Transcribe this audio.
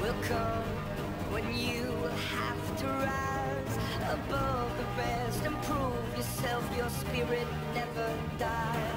will come when you have to rise above the rest and prove yourself. Your spirit never dies.